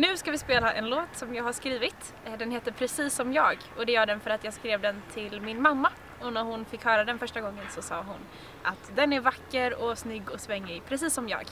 Nu ska vi spela en låt som jag har skrivit. Eh, den heter Precis som jag och det gör den för att jag skrev den till min mamma. Och när hon fick höra den första gången så sa hon att den är vacker och snygg och svängig, precis som jag.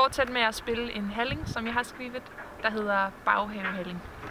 Fortsætte med at spille en halling, som jeg har skrevet, der hedder Baghavehalling. Thank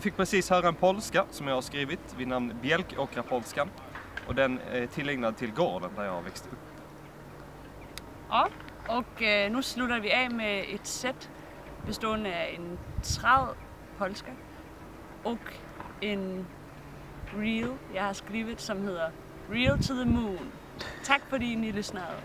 Ni fick precis höra en polska som jag har skrivit vid namn Bjälkåkrapolskan. Och den är tillägnad till gården där jag har växt upp. Ja, och eh, nu slutar vi av med ett set bestående av en træd polska och en reel, jag har skrivit som heter Real to the Moon. Tack för att ni lyssnade.